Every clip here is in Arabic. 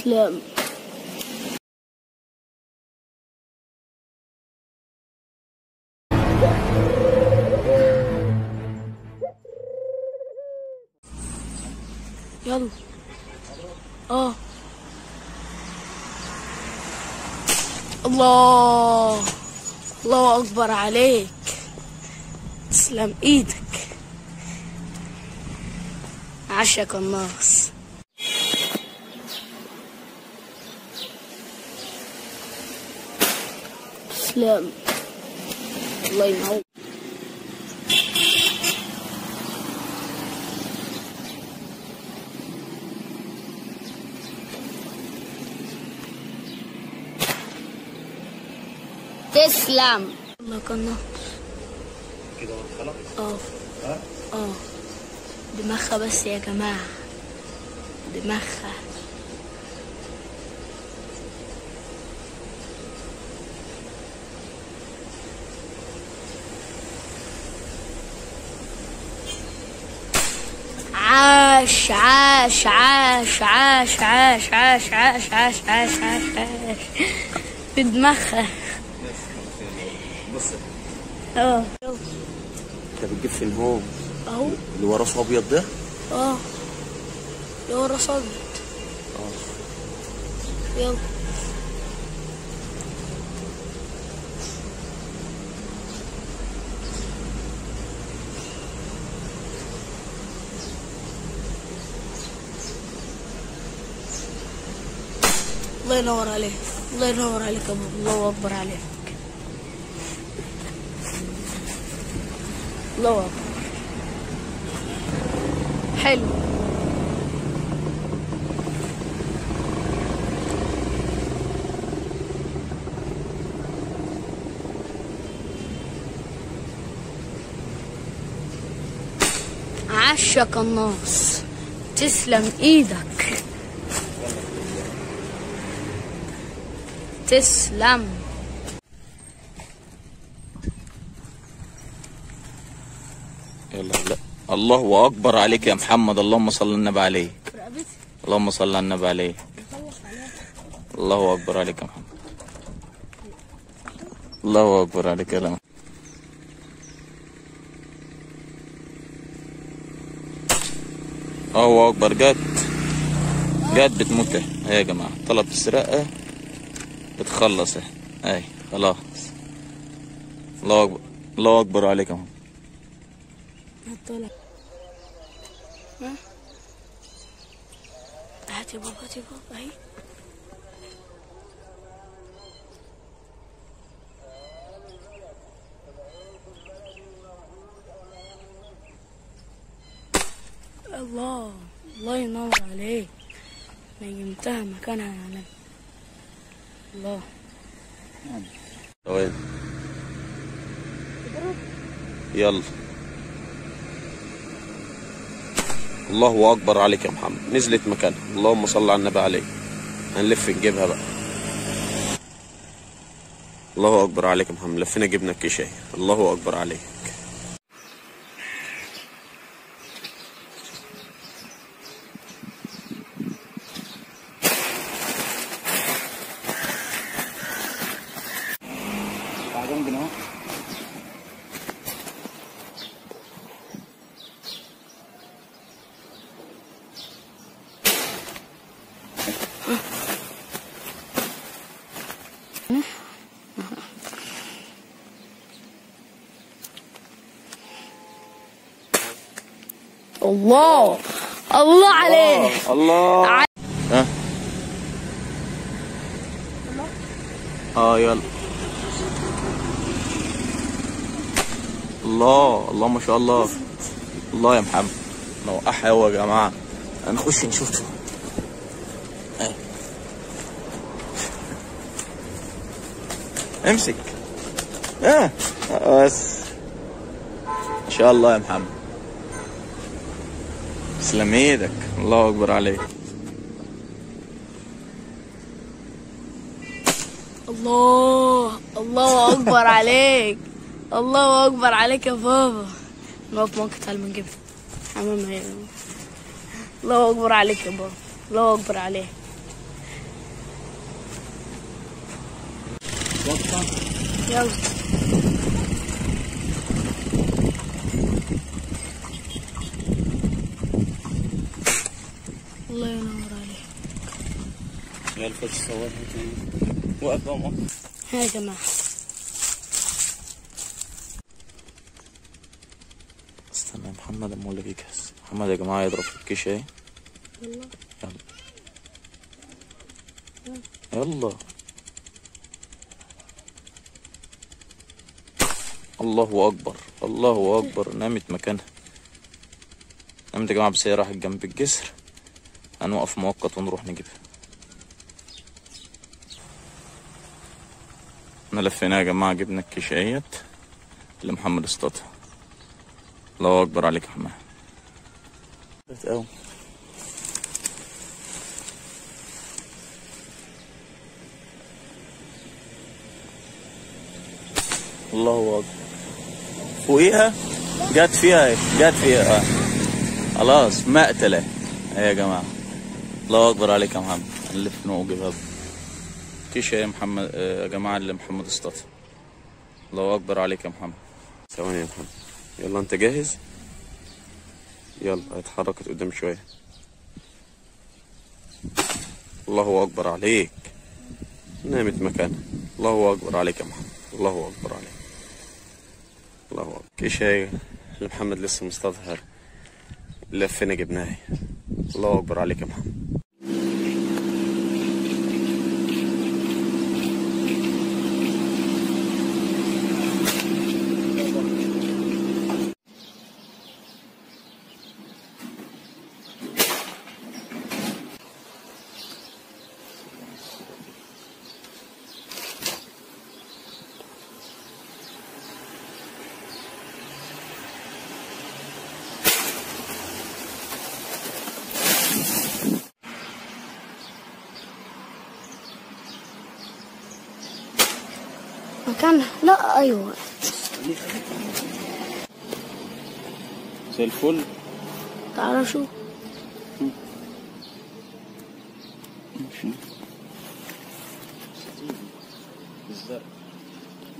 تسلم يلا. آه. الله. الله أكبر عليك. تسلم إيدك. عشق الناس. تسلم الله ينور. تسلم الله كنا كده خلاص؟ آه. آه. دماغها بس يا جماعة. دماغها. عاش عاش عاش عاش عاش عاش عاش عاش عاش عاش. عاش بدماغها بص آه. انت بتجيب فين هو؟ أهو. اللي وراه ابيض ده؟ أه. يا ورا صدر يلا. الله ينور عليك. الله ينور عليك الله اكبر عليك. الله اكبر حلو. عشق الناس. تسلم إيدك. تسلم يلا لا. الله أكبر عليك يا محمد. اللهم صل على النبي عليك. اللهم صل على النبي عليك. الله أكبر عليك يا محمد. الله أكبر عليك يا لما الله أكبر. جت جت بتموت. اهي يا جماعة طلب السرقة. بتخلص اهي اهي خلاص. الله أكبر. الله أكبر عليك يا محمد طلع ها؟ هات يا بابا هات يا بابا. اهي. الله الله ينور عليك. نجمتها مكانها يا نبي الله ثواني يلا. الله أكبر عليك يا محمد. نزلت مكانها اللهم صل على النبي عليه. هنلف نجيبها بقى. الله أكبر عليك يا محمد. لفينا جبنا الكيشايه الله أكبر عليك. الله. الله عليك. الله ها؟ آه يلا. الله الله ما شاء الله. الله يا محمد. نوقعها يا جماعة. هنخش نشوف. أهي. امسك. آه بس. ان شاء الله يا محمد. تسلم إيدك. الله أكبر عليك. الله. الله أكبر عليك. الله أكبر عليك يا بابا. نقف ممكن تعال من جبت حمام الله أكبر عليك يا بابا. الله أكبر عليك. يلا. الله ينور عليك. يا الفت صورها تاني. وقف موقف ها يا جماعة. استنى يا محمد أما أقول لك يجهز محمد يا جماعة يضرب في الكيشه أهي. يلا. يلا. الله أكبر الله أكبر. نامت مكانها. نامت يا جماعة بس هي راحت جنب الجسر. هنوقف مؤقت ونروح نجيبها إحنا لفينا يا جماعة جبنا الكيشه اهيت اللي محمد اصطادها. الله أكبر عليك يا أوي. الله أكبر. فوقيها جت فيها اهي جت فيها آه. خلاص مقتلة. اهي يا جماعة؟ الله أكبر عليك يا محمد. نلف نوجبها كيش يا محمد آه، يا جماعة اللي محمد اصطادها الله أكبر عليك يا محمد. ثواني يا محمد. يلا أنت جاهز؟ يلا اتحركت قدام شوية. الله أكبر عليك. نامت مكانها. الله أكبر عليك يا محمد. الله أكبر عليك. الله أكبر. كيش اللي محمد لسه مصطادها لفينا جبناها الله أكبر عليك يا محمد. مكانها لا أيوه. زي الفل. تعال شوف.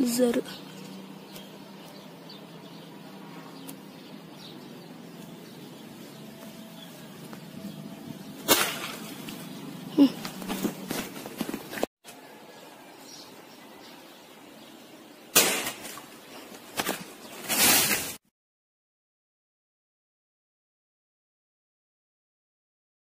الزرق